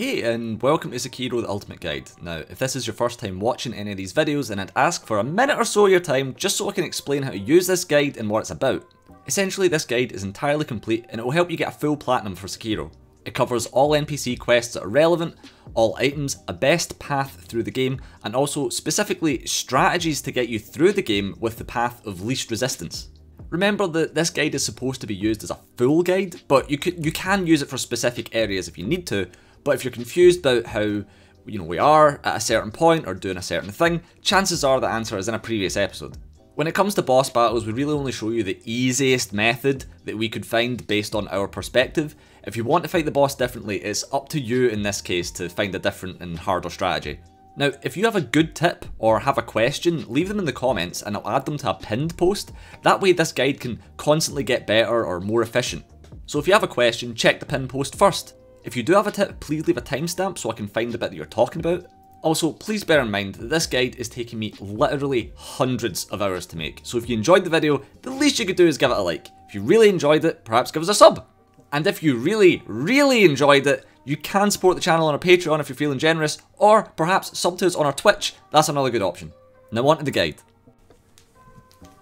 Hey and welcome to Sekiro the Ultimate Guide. Now, if this is your first time watching any of these videos, then I'd ask for a minute or so of your time just so I can explain how to use this guide and what it's about. Essentially, this guide is entirely complete and it will help you get a full platinum for Sekiro. It covers all NPC quests that are relevant, all items, a best path through the game, and also specifically strategies to get you through the game with the path of least resistance. Remember that this guide is supposed to be used as a full guide, but you you can use it for specific areas if you need to, but if you're confused about how you know we are at a certain point or doing a certain thing, chances are the answer is in a previous episode. When it comes to boss battles, we really only show you the easiest method that we could find based on our perspective. If you want to fight the boss differently, it's up to you in this case to find a different and harder strategy. Now, if you have a good tip or have a question, leave them in the comments and I'll add them to a pinned post. That way this guide can constantly get better or more efficient. So if you have a question, check the pinned post first. If you do have a tip, please leave a timestamp so I can find the bit that you're talking about. Also, please bear in mind that this guide is taking me literally hundreds of hours to make, so if you enjoyed the video, the least you could do is give it a like. If you really enjoyed it, perhaps give us a sub. And if you really, really enjoyed it, you can support the channel on our Patreon if you're feeling generous, or perhaps sub to us on our Twitch, that's another good option. Now on to the guide.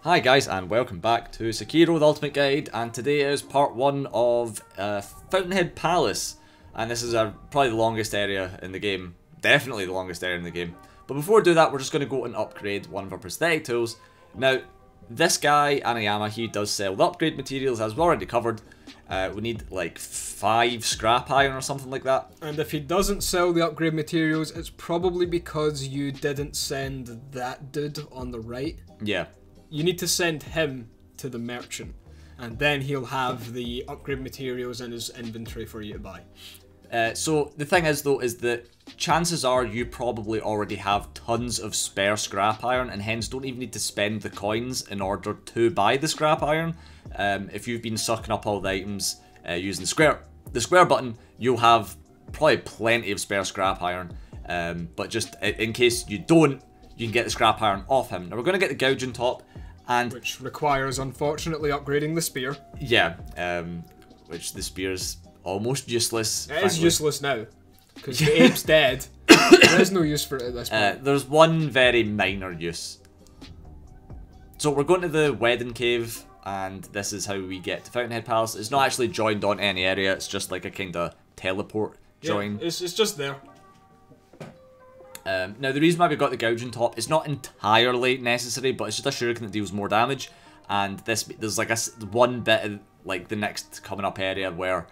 Hi guys and welcome back to Sekiro the Ultimate Guide and today is part 1 of uh, Fountainhead Palace and this is a, probably the longest area in the game. Definitely the longest area in the game. But before we do that, we're just going to go and upgrade one of our prosthetic tools. Now, this guy, Anayama, he does sell the upgrade materials, as we've already covered. Uh, we need like five scrap iron or something like that. And if he doesn't sell the upgrade materials, it's probably because you didn't send that dude on the right. Yeah. You need to send him to the merchant, and then he'll have the upgrade materials in his inventory for you to buy. Uh, so the thing is though is that chances are you probably already have tons of spare scrap iron and hence don't even need to spend the coins in order to buy the scrap iron. Um, if you've been sucking up all the items uh, using the square, the square button, you'll have probably plenty of spare scrap iron. Um, but just in case you don't, you can get the scrap iron off him. Now we're going to get the gouging top and... Which requires, unfortunately, upgrading the spear. Yeah, um, which the spear's almost useless. It frankly. is useless now because the ape's dead. there is no use for it at this uh, point. Uh, there's one very minor use. So we're going to the wedding cave, and this is how we get to Fountainhead Palace. It's not actually joined on any area. It's just like a kind of teleport join. Yeah, it's it's just there. Um, now the reason why we got the gouging top, it's not entirely necessary, but it's just a shuriken that deals more damage. And this there's like a one bit of like the next coming up area where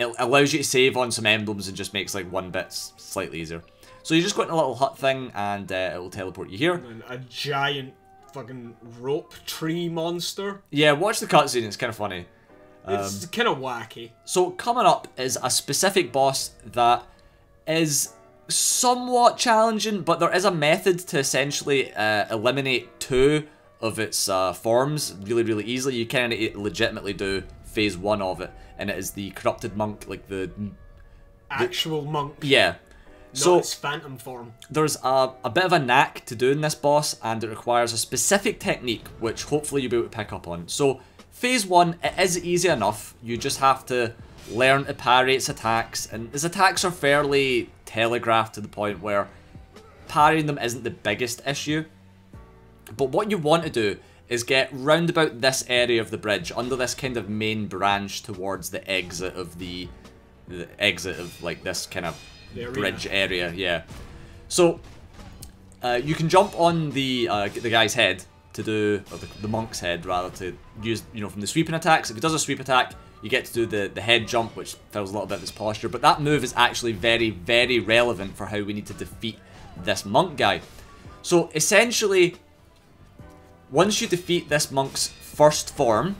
it allows you to save on some emblems and just makes like one bit slightly easier. So you just go in a little hut thing and uh, it will teleport you here. A giant fucking rope tree monster. Yeah, watch the cutscene, it's kind of funny. It's um, kind of wacky. So coming up is a specific boss that is somewhat challenging, but there is a method to essentially uh, eliminate two of its uh, forms really, really easily. You can legitimately do phase one of it, and it is the corrupted monk, like the, the actual monk. Yeah. so its phantom form. There's a, a bit of a knack to doing this boss, and it requires a specific technique, which hopefully you'll be able to pick up on. So phase one, it is easy enough. You just have to learn to parry its attacks, and his attacks are fairly telegraphed to the point where parrying them isn't the biggest issue. But what you want to do is get round about this area of the bridge, under this kind of main branch towards the exit of the, the exit of like this kind of bridge area, yeah. So, uh, you can jump on the uh, the guy's head to do, or the, the, monk's head rather, to use, you know, from the sweeping attacks. If he does a sweep attack, you get to do the, the head jump, which fills a little bit of his posture. But that move is actually very, very relevant for how we need to defeat this monk guy. So essentially, once you defeat this monk's first form,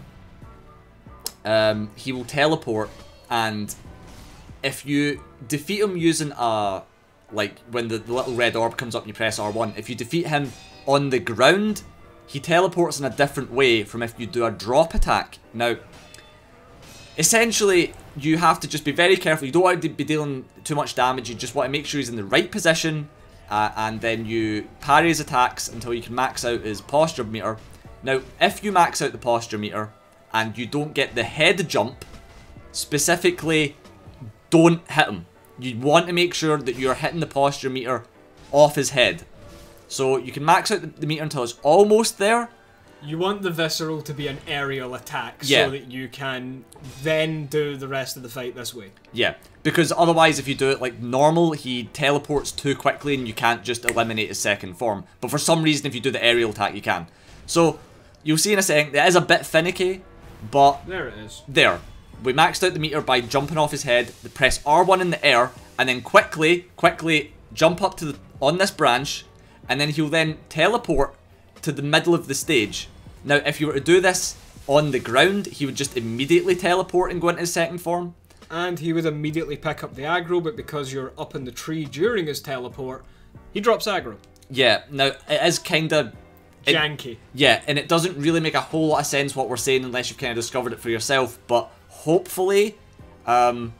um, he will teleport, and if you defeat him using a, like, when the, the little red orb comes up and you press R1, if you defeat him on the ground, he teleports in a different way from if you do a drop attack. Now, essentially, you have to just be very careful. You don't want to be dealing too much damage. You just want to make sure he's in the right position uh, and then you parry his attacks until you can max out his posture meter. Now, if you max out the posture meter and you don't get the head jump, specifically, don't hit him. you want to make sure that you're hitting the posture meter off his head. So you can max out the, the meter until it's almost there. You want the visceral to be an aerial attack Yeah. so that you can then do the rest of the fight this way. Yeah, because otherwise, if you do it like normal, he teleports too quickly and you can't just eliminate his second form. But for some reason, if you do the aerial attack, you can. So you'll see in a second, it is a bit finicky, but There it is. there. We maxed out the meter by jumping off his head, the press R1 in the air, and then quickly, quickly jump up to the on this branch, and then he'll then teleport to the middle of the stage. Now, if you were to do this on the ground, he would just immediately teleport and go into his second form. And he would immediately pick up the aggro, but because you're up in the tree during his teleport, he drops aggro. Yeah, now it is kinda Janky. Yeah, and it doesn't really make a whole lot of sense what we're saying unless you've kind of discovered it for yourself, but hopefully um,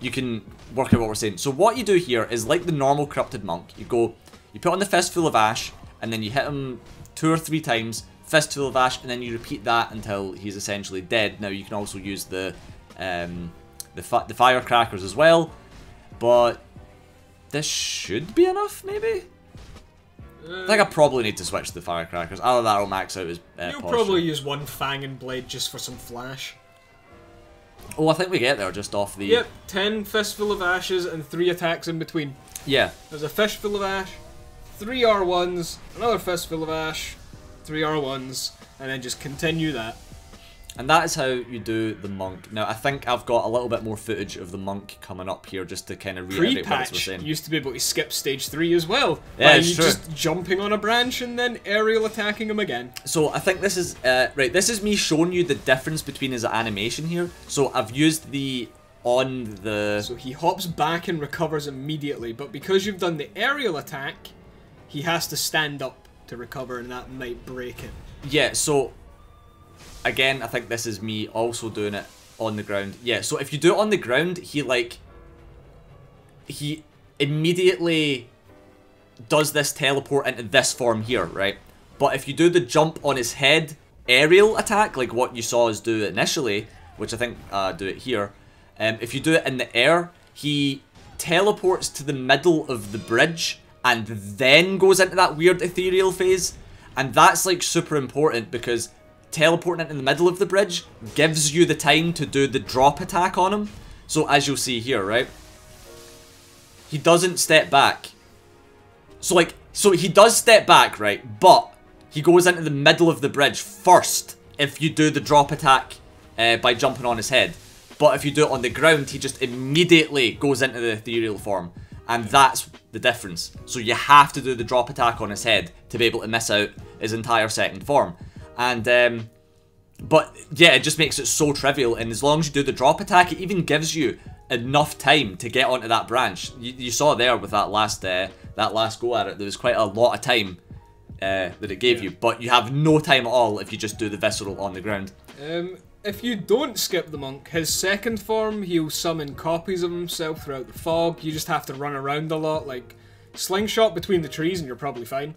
you can work out what we're saying. So what you do here is like the normal Corrupted Monk, you go, you put on the Fistful of Ash, and then you hit him two or three times, Fistful of Ash, and then you repeat that until he's essentially dead. Now you can also use the um, the, fi the Firecrackers as well, but this should be enough, maybe? I think I probably need to switch to the firecrackers. Either that or max out his uh, You'll posture. probably use one fang and blade just for some flash. Oh, I think we get there just off the. Yep, 10 fistful of ashes and 3 attacks in between. Yeah. There's a fistful of ash, 3 R1s, another fistful of ash, 3 R1s, and then just continue that. And that is how you do the monk. Now, I think I've got a little bit more footage of the monk coming up here just to kind of reiterate what we're saying. used to be able to skip stage 3 as well. Yeah, by it's true. just jumping on a branch and then aerial attacking him again. So I think this is uh, right. This is me showing you the difference between his animation here. So I've used the on the So he hops back and recovers immediately, but because you've done the aerial attack, he has to stand up to recover and that might break it. yeah. So again, I think this is me also doing it on the ground. Yeah. So if you do it on the ground, he like he immediately does this teleport into this form here, right? But if you do the jump on his head aerial attack, like what you saw us do initially, which I think uh, do it here, um, if you do it in the air, he teleports to the middle of the bridge and then goes into that weird ethereal phase. And that's like super important because teleporting into the middle of the bridge gives you the time to do the drop attack on him. So as you'll see here, right? He doesn't step back. So like, so he does step back, right? But he goes into the middle of the bridge first if you do the drop attack uh, by jumping on his head. But if you do it on the ground, he just immediately goes into the ethereal form. And that's the difference. So you have to do the drop attack on his head to be able to miss out his entire second form. And, um, but yeah, it just makes it so trivial. And as long as you do the drop attack, it even gives you enough time to get onto that branch. You, you saw there with that last uh, that last go at it, there was quite a lot of time uh, that it gave you. But you have no time at all if you just do the visceral on the ground. Um, if you don't skip the monk, his second form, he'll summon copies of himself throughout the fog. You just have to run around a lot, like slingshot between the trees, and you're probably fine.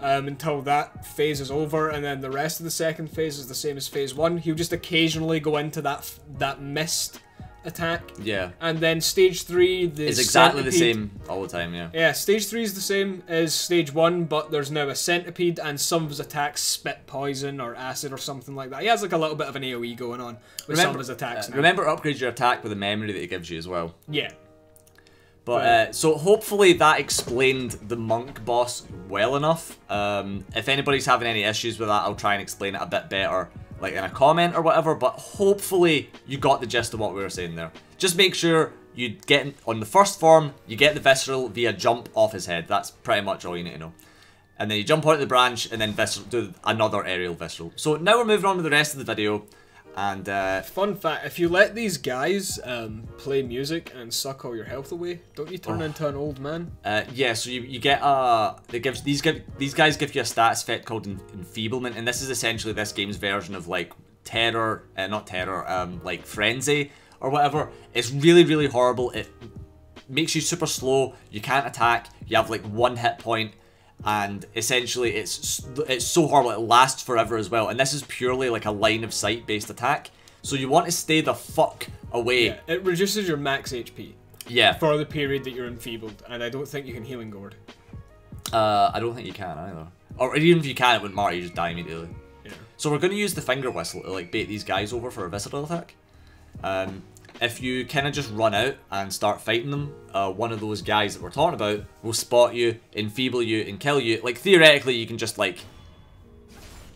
Um, until that phase is over, and then the rest of the second phase is the same as phase one. He'll just occasionally go into that that mist attack, Yeah. and then stage three, the It's exactly the same all the time, yeah. Yeah, stage three is the same as stage one, but there's now a centipede, and some of his attacks spit poison or acid or something like that. He has like a little bit of an AOE going on with some of his attacks. uh, remember to upgrade your attack with the memory that it gives you as well. Yeah. But uh, so hopefully that explained the monk boss well enough. Um, if anybody's having any issues with that, I'll try and explain it a bit better, like in a comment or whatever. But hopefully you got the gist of what we were saying there. Just make sure you get on the first form, you get the visceral via jump off his head. That's pretty much all you need to know. And then you jump onto the branch and then visceral, do another aerial visceral. So now we're moving on to the rest of the video. And uh, Fun fact: if you let these guys um, play music and suck all your health away, don't you Oh. turn into an old man? Uh, yeah, so you, you get a they give these give these guys give you a stats effect called en- enfeeblement, and this is essentially this game's version of like terror, uh, not terror, um, like frenzy or whatever. It's really really horrible. It makes you super slow. You can't attack. You have like one hit point, and essentially it's it's so horrible. It lasts forever as well, and this is purely like a line of sight based attack. So you want to stay the fuck away. Yeah, it reduces your max HP. Yeah. for the period that you're enfeebled, and I don't think you can healing gourd. Uh, I don't think you can either. Or even if you can, it wouldn't matter. You just die immediately. Yeah. So we're going to use the finger whistle to like bait these guys over for a visceral attack. Um, if you kind of just run out and start fighting them, uh, one of those guys that we're talking about will spot you, enfeeble you, and kill you. Like theoretically, you can just like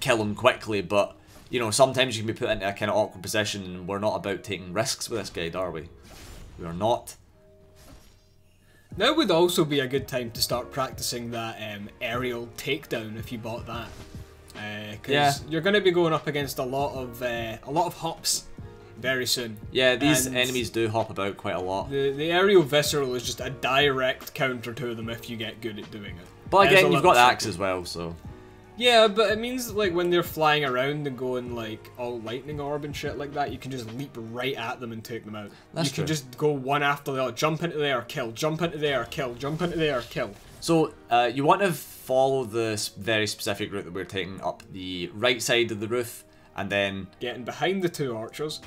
kill them quickly, but you know sometimes you can be put into a kind of awkward position, and we're not about taking risks with this guide, are we? We are not. Now would also be a good time to start practicing that um, aerial takedown if you bought that. Because Yeah. you're going to be going up against a lot of uh, a lot of hops very soon. Yeah, these And enemies do hop about quite a lot. The the aerial visceral is just a direct counter to them if you get good at doing it. But It is a again, you've got the axe as well, so Yeah, but it means like when they're flying around and going like all lightning orb and shit like that, you can just leap right at them and take them out. That's you can just go one after the other, jump into there, kill, jump into there, kill, jump into there, kill. So, uh, you want to follow this very specific route that we're taking up the right side of the roof, and then Getting behind the two archers.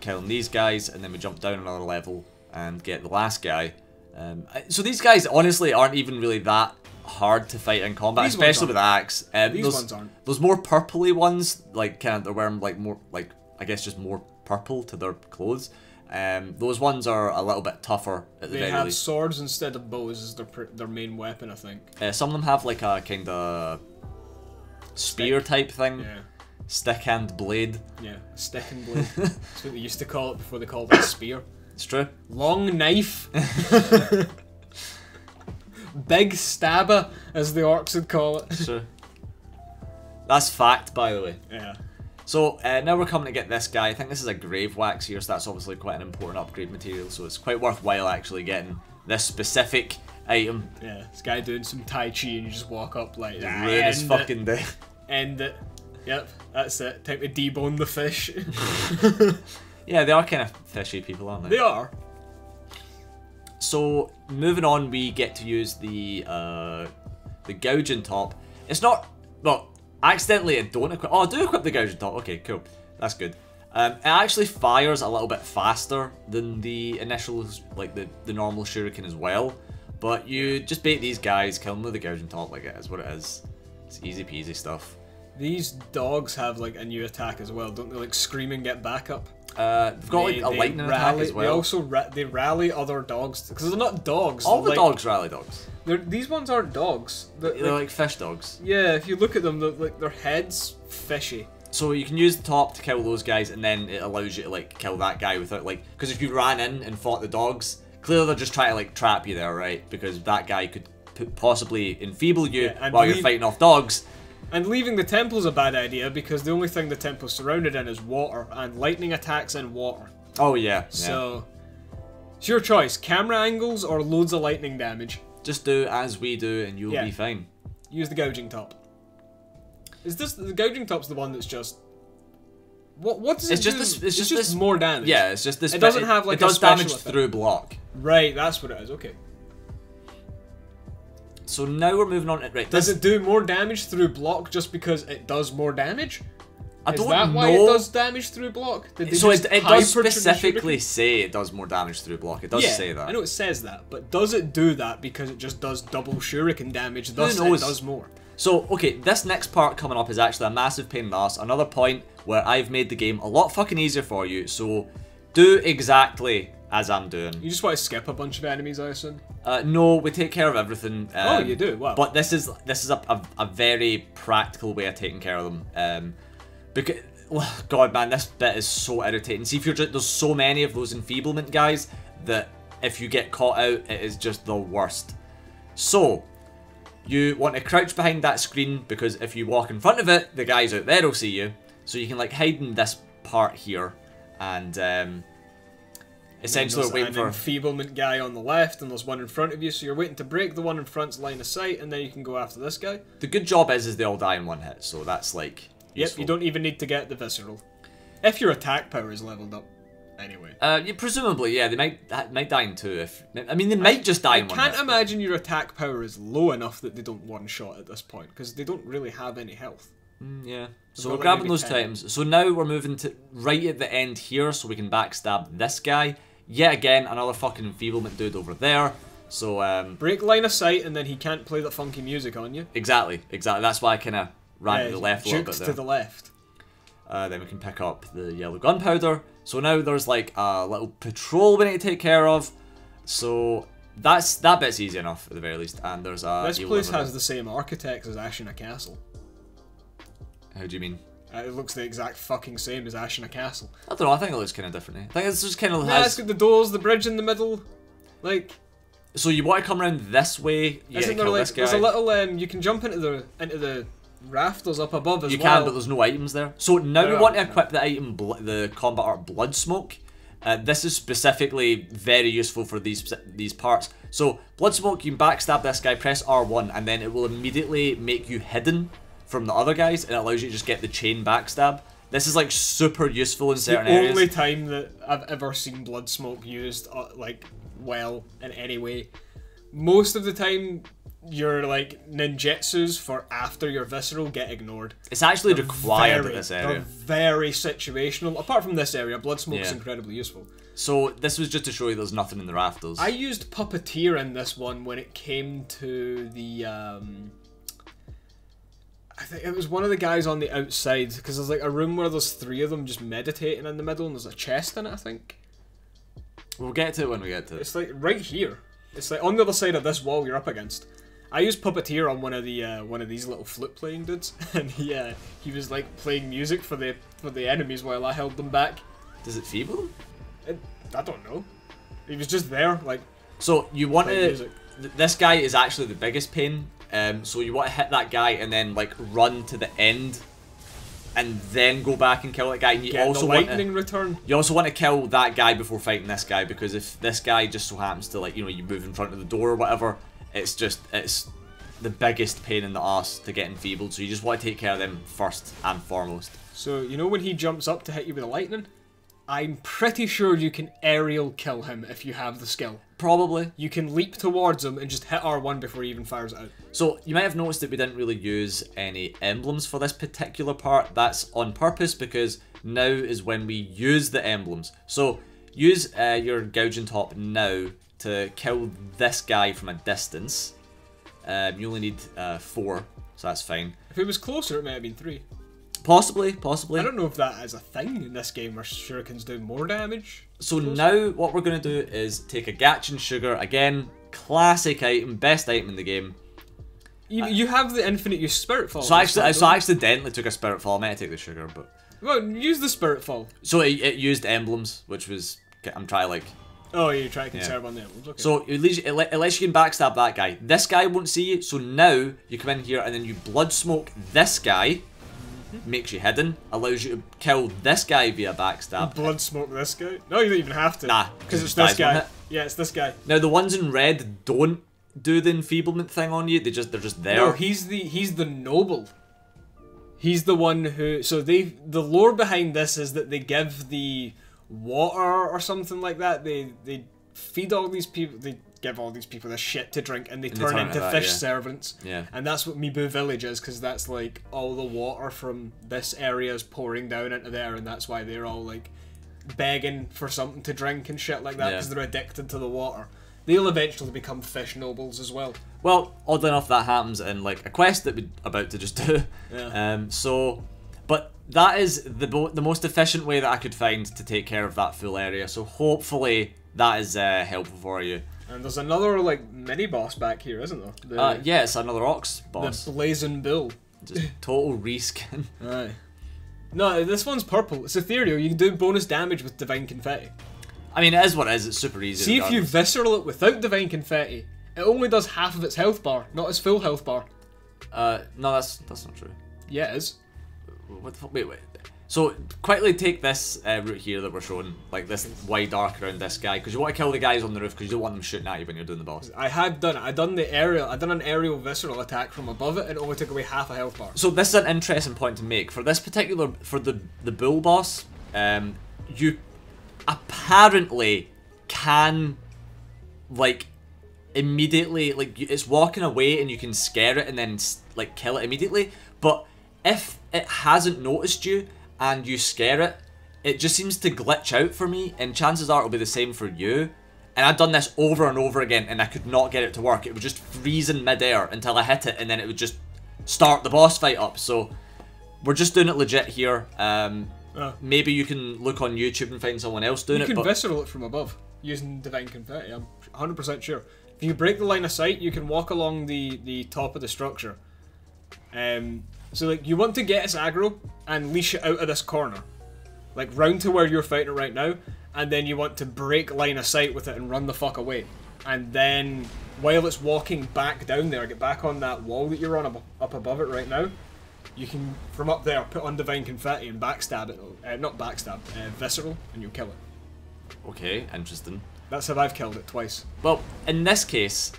Killing these guys, and then we jump down another level and get the last guy. Um, so these guys honestly aren't even really that hard to fight in combat, These especially with axe. Uh, These those, ones aren't. Those more purpley ones, like kind of they're wearing like more like I guess just more purple to their clothes. Um, those ones are a little bit tougher at the They very have least. swords instead of bows as their their main weapon, I think. Uh, some of them have like a kind of spear type thing, Yeah, stick and blade. yeah, stick and blade. That's what they used to call it before they called it a spear. It's true. Long knife. Big stabber, as the orcs would call it. It's true. That's fact, by the way. Yeah. So uh, now we're coming to get this guy. I think this is a grave wax here, so that's obviously quite an important upgrade material. So it's quite worthwhile actually getting this specific item. Yeah, this guy doing some Tai Chi and you just walk up like, ah, Ruin his fucking day. end it. Yep, that's it. Time to debone the fish. Yeah, they are kind of fishy people, aren't they? they are. So moving on, we get to use the uh, the gouging top. It's not well. Accidentally, I don't equip. Oh, I do equip the gouging top. Okay, cool. That's good. Um, it actually fires a little bit faster than the initial, like the the normal shuriken as well. But you just bait these guys, kill them with the gouging top. Like it is what it is. It's easy peasy stuff. These dogs have like a new attack as well, don't they? Like scream and get back up. Uh, they've got like a lightning rally, attack as well. They also ra- they rally other dogs because they're not dogs. All the they're dogs rally dogs. These ones aren't dogs. They're, They're like- like fish dogs. yeah, if you look at them, like their heads fishy. So you can use the top to kill those guys, and then it allows you to like kill that guy without like, because if you ran in and fought the dogs, clearly they're just trying to like trap you there, right? Because that guy could possibly enfeeble you Yeah, while you're fighting off dogs. And leaving the temple's a bad idea because the only thing the temple's surrounded in is water, and lightning attacks in water. Oh yeah, yeah. So, it's your choice: camera angles or loads of lightning damage. just do as we do, and you'll Yeah. be fine. Use the gouging top. Is this the gouging top's the one that's just? What what does It's it just do? this- it's just this- more damage. Yeah, it's just this. It doesn't have, like, it a does damage effect. through block. Right, that's what it is. Okay. So now we're moving on. to Right, Does this, it do more damage through block just because it does more damage? I don't that know. why it does damage through block? Did so it, it does hyper to the specifically say it does more damage through block. It does yeah, say that. I know it says that, but does it do that because it just does double shuriken damage? Thus, it does more. So, okay, this next part coming up is actually a massive pain in the ass. Another point where I've made the game a lot fucking easier for you. So, do exactly as I'm doing. You just want to skip a bunch of enemies, I assume. Uh, no, we take care of everything. Um, Oh, you do? Wow. But this is this is a, a, a very practical way of taking care of them. Um, because God, man, this bit is so irritating. See, if you're just, there's so many of those enfeeblement guys that if you get caught out, it is just the worst. So, you want to crouch behind that screen because if you walk in front of it, the guys out there will see you. So you can like hide in this part here, and um, essentially we're waiting an for. enfeeblement guy on the left, and there's one in front of you, so you're waiting to break the one in front's line of sight, and then you can go after this guy. The good job is, is they all die in one hit, so that's like. Yep, you don't even need to get the visceral. If your attack power is leveled up. Anyway. Uh, yeah, presumably, yeah, they might that might die in two. If I mean, they might just die I in one. can't hit. imagine your attack power is low enough that they don't one shot at this point, because they don't really have any health. Mm, yeah. So got we're grabbing those 10. items. So now we're moving to right at the end here, so we can backstab this guy. Yet again, another fucking enfeeblement dude over there. So, um, Break line of sight, and then he can't play that funky music on you. exactly, exactly. That's why I kind of ran to the left a little bit there. to the left. Uh, then we can pick up the yellow gunpowder. So now there's like a little patrol we need to take care of. So that's that bit's easy enough at the very least. And there's a. this place has there. the same architects as Ashina Castle. How do you mean? Uh, it looks the exact fucking same as Ashina Castle. I don't know. I think it looks kind of different. eh? I think it's just kind of Yeah, it's has. got the doors, the bridge in the middle. Like, So you want to come around this way? You isn't there like there's a little um you can jump into the into the rafters up above as You well. You can, but there's no items there. So now we Oh, want to equip the item, bl- the combat art Blood Smoke. Uh, this is specifically very useful for these these parts. So Blood Smoke, you can backstab this guy, press R1, and then it will immediately make you hidden from the other guys, and it allows you to just get the chain backstab. This is like super useful in the certain areas. only time that I've ever seen blood smoke used uh, like well in any way. Most of the time, your like ninjutsus for after your visceral get ignored. It's actually required very, in this they're area. very situational. Apart from this area, blood smoke's Yeah. incredibly useful. So this was just to show you there's nothing in the rafters. I used puppeteer in this one when it came to the. Um, I think it was one of the guys on the outside because there's like a room where there's three of them just meditating in the middle, and there's a chest in it. I think. We'll get to it when we get to it. It's like right here. It's like on the other side of this wall you're up against. I used puppeteer on one of the uh, one of these little flute playing dudes, and he uh, he was like playing music for the for the enemies while I held them back. Does it feeble them? It, I don't know. He was just there, like So you want to. th- This guy is actually the biggest pain. Um, so you want to hit that guy and then like run to the end, and then go back and kill that guy. And you Get also want to, return. you also want to kill that guy before fighting this guy because if this guy just so happens to like you know you move in front of the door or whatever, it's just it's the biggest pain in the ass to get enfeebled. So you just want to take care of them first and foremost. So you know when he jumps up to hit you with the lightning, I'm pretty sure you can aerial kill him if you have the skill. Probably. You can leap towards him and just hit R1 before he even fires it out. So you might have noticed that we didn't really use any emblems for this particular part. That's on purpose because now is when we use the emblems. So use uh, your gouging top now to kill this guy from a distance. Um, you only need uh, four, so that's fine. If it was closer, it might have been three. Possibly, possibly. I don't know if that is a thing in this game where shurikens do more damage. So now what we're going to do is take a Gatchin Sugar, again, classic item, best item in the game. You, uh, you have the infinite use spirit fall. So I actually, so I accidentally took a Spirit Fall, I might take the sugar, but... well, use the spirit fall. So it, it used emblems, which was... I'm trying like... Oh, you try to conserve on the emblems. Okay. So it, leaves, it, it lets you can backstab that guy. This guy won't see you, so now you come in here and then you blood smoke this guy, makes you hidden, allows you to kill this guy via backstab. blood smoke this guy. No, you don't even have to. Nah, because it's this guy. one. Yeah, it's this guy. Now the ones in red don't do the enfeeblement thing on you. They just they're just there. No, he's the he's the noble. He's the one who. So they the lore behind this is that they give the water or something like that. They they feed all these people. They give all these people this shit to drink, and they they turn turn into that, fish yeah. servants. Yeah. And that's what Mibu Village is, because that's like all the water from this area is pouring down into there, and that's why they're all like begging for something to drink and shit like that, Yeah. because they're addicted to the water. They'll eventually become fish nobles as well. Well, oddly enough, that happens in like a quest that we're about to just do. Yeah. Um, so, but that is the bo- the most efficient way that I could find to take care of that full area. So hopefully that is uh, helpful for you. And there's another like mini boss back here, isn't there? The, Uh, yeah, it's another Ox boss. the Blazing Bull. Just total reskin. Aye. No, this one's purple. It's ethereal. You can do bonus damage with divine confetti. I mean, it is what it is. It's super easy. See if you visceral it without divine confetti. It only does half of its health bar, not its full health bar. Uh, no, that's that's not true. Yeah, it is. What the fuck? Wait, wait. So quickly take this uh, route here that we're showing, like this wide arc around this guy, because you want to kill the guys on the roof, because you don't want them shooting at you when you're doing the boss. I had done it. I done the aerial. I done an aerial visceral attack from above it, and it only took away half a health bar. So this is an interesting point to make for this particular for the the bull boss. Um, you apparently can like immediately like it's walking away and you can scare it and then like kill it immediately. But if it hasn't noticed you and you scare it, it just seems to glitch out for me, and chances are it'll be the same for you. And I've done this over and over again, and I could not get it to work. It would just freeze in midair until I hit it, and then it would just start the boss fight up. So we're just doing it legit here. Um, Uh, maybe you can look on YouTube and find someone else doing you it. can But visceral it from above using divine confetti. I'm 100% sure. If you break the line of sight, you can walk along the the top of the structure. Um, so like you want to get its aggro and leash it out of this corner, like round to where you're fighting it right now, and then you want to break line of sight with it and run the fuck away. And then while it's walking back down there, get back on that wall that you're on ab- up above it right now. You can from up there put on divine confetti and backstab it. Uh, not backstab, uh, visceral, and you'll kill it. okay, interesting. That's how I've killed it twice. Well, in this case,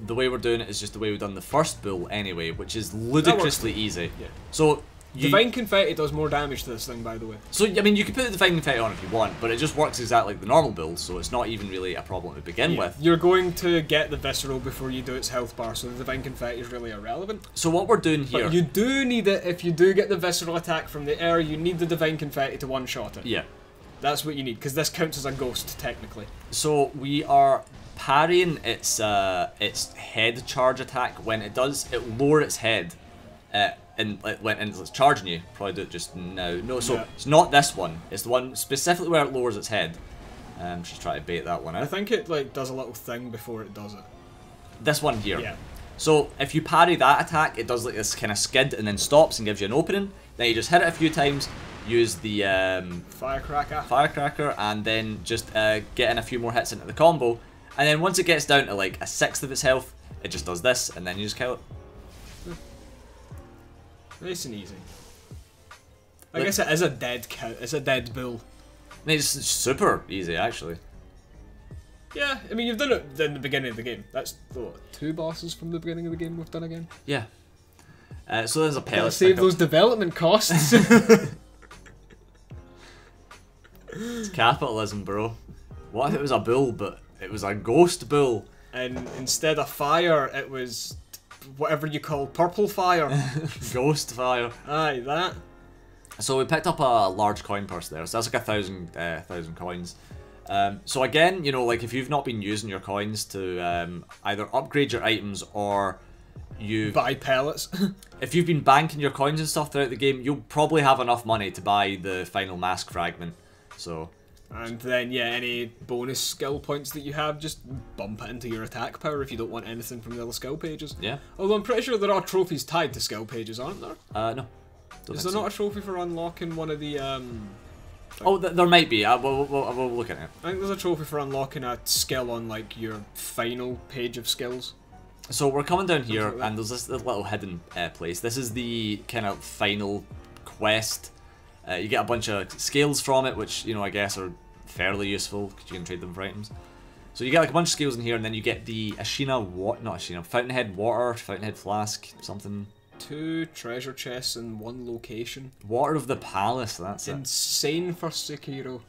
the way we're doing it is just the way we've done the first bull anyway, which is ludicrously easy. Yeah. So you, Divine confetti does more damage to this thing, by the way. so I mean, you can put the divine confetti on if you want, but it just works exactly like the normal build, so it's not even really a problem to begin with. You're going to get the visceral before you do its health bar, so the divine confetti is really irrelevant. So what we're doing here, But you do need it if you do get the visceral attack from the air. You need the divine confetti to one shot it. yeah. That's what you need because this counts as a ghost technically. So we are parrying its uh, its head charge attack. When it does, it lower its head, uh, and like, when and it's charging you. Probably do it just now. No, so Yeah. it's not this one. It's the one specifically where it lowers its head. Um, she's trying to bait that one out. I think it like does a little thing before it does it. This one here. Yeah. So if you parry that attack, it does like this kind of skid and then stops and gives you an opening. Then you just hit it a few times, use the um, Firecracker. firecracker, and then just uh, get in a few more hits into the combo. And then once it gets down to like a sixth of its health, it just does this, and then you just kill it. Nice and easy. I Look- guess it is a dead cow. It's a dead bull. It's super easy actually. Yeah, I mean you've done it in the beginning of the game. That's what, two bosses from the beginning of the game we've done again. Yeah. Uh, so there's a pellet. save those development costs. It's capitalism, bro. What if it was a bull, but it was a ghost bull? and instead of fire, it was whatever you call purple fire. ghost fire. Aye, that. So we picked up a large coin purse there, so that's like a thousand, uh, thousand coins. Um, so again, you know, like if you've not been using your coins to um, either upgrade your items or you, Buy pellets. if you've been banking your coins and stuff throughout the game, you'll probably have enough money to buy the final mask fragment. So and then, yeah, any bonus skill points that you have, just bump it into your attack power if you don't want anything from the other skill pages. yeah, Although I'm pretty sure there are trophies tied to skill pages, aren't there? uh, no. Don't Is there so. not a trophy for unlocking one of the, um... Oh, th- there might be. I will we'll, we'll look at it. I think there's a trophy for unlocking a skill on, like, your final page of skills. So we're coming down here, like and there's this little hidden uh, place. This is the kind of final quest. Uh, you get a bunch of scales from it, which you know I guess are fairly useful because you can trade them for items. So you get like a bunch of scales in here, and then you get the Ashina what? Not Ashina, Fountainhead water, Fountainhead flask, something. Two treasure chests in one location. Water of the palace. That's it. Insane for Sekiro.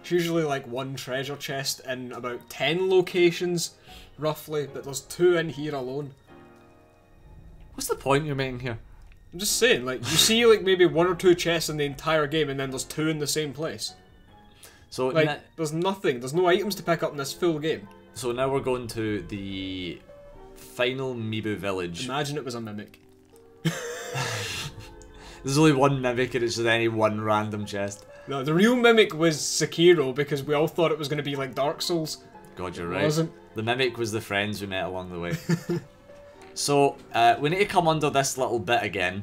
It's usually like one treasure chest in about 10 locations, roughly, but there's two in here alone. What's the point you're making here? I'm just saying, like, you see like maybe one or two chests in the entire game and then there's two in the same place. So Like, there's nothing, there's no items to pick up in this full game. so now we're going to the final Mibu village. Imagine it was a mimic. There's only one mimic, and it's just any one random chest. No, the real mimic was Sekiro because we all thought it was going to be like Dark Souls. God, you're It right. wasn't. The mimic was the friends we met along the way. so, uh, we need to come under this little bit again.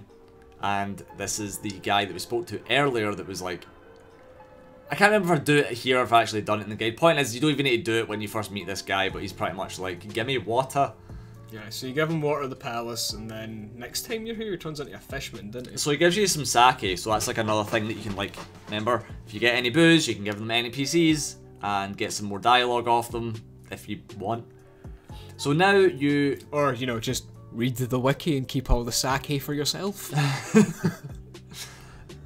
And this is the guy that we spoke to earlier that was like... I can't remember if I do it here or if I actually done it in the guide. Point is, you don't even need to do it when you first meet this guy, but he's pretty much like, give me water. Yeah, so you give him water of the palace, and then next time you're here, he turns into a fishman, doesn't he? So he gives you some sake, so that's like another thing that you can like, remember, if you get any booze, you can give them NPCs and get some more dialogue off them if you want. So now you Or, you know, just read the wiki and keep all the sake for yourself.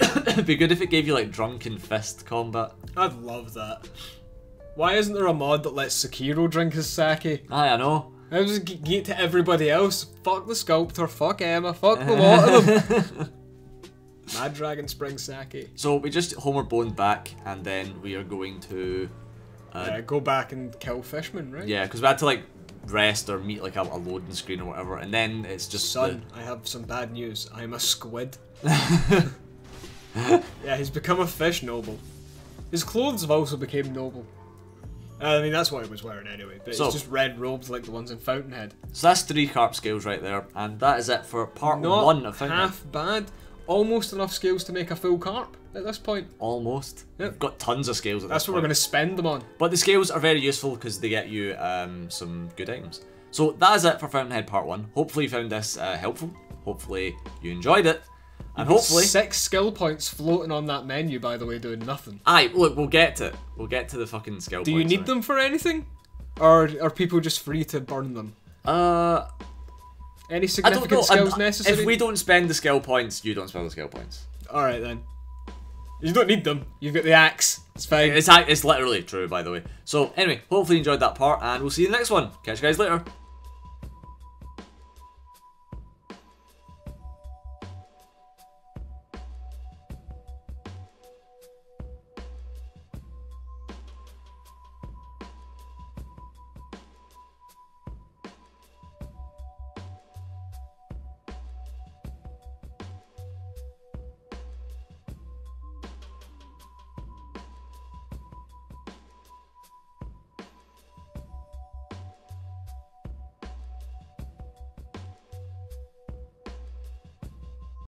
It'd be good if it gave you like drunken fist combat. I'd love that. Why isn't there a mod that lets Sekiro drink his sake? Aye, I know. I just get to everybody else. Fuck the sculptor, fuck Emma, fuck the lot of them. Mad Dragon Spring Sake. So we just homeward boned back, and then we are going to, uh, Uh, go back and kill Fishman, right? yeah, because we had to like rest or meet like a, a loading screen or whatever, and then it's just Son, I have some bad news. I'm a squid. yeah, he's become a fish noble. His clothes have also become noble. Uh, I mean, that's what he was wearing anyway, but So- it's just red robes like the ones in Fountainhead. So that's three carp scales right there, and that is it for part Not one of Fountainhead. half bad. Almost enough scales to make a full carp at this point. Almost. Yep. We've got tons of scales at That's what we're going to spend them on. But the scales are very useful because they get you um, some good items. So that is it for Fountainhead Part 1. Hopefully you found this uh, helpful. Hopefully you enjoyed it. And hopefully... Six skill points floating on that menu, by the way, doing nothing. Aye, look, we'll get to it. We'll get to the fucking skill points. Do you need right? them for anything? Or are people just free to burn them? Uh, Any I don't significant know. skills Um, necessary? If we don't spend the skill points, you don't spend the skill points. Alright then. You don't need them. You've got the axe. It's fine. It's, it's literally true, by the way. So, anyway, hopefully you enjoyed that part, and we'll see you in the next one. Catch you guys later.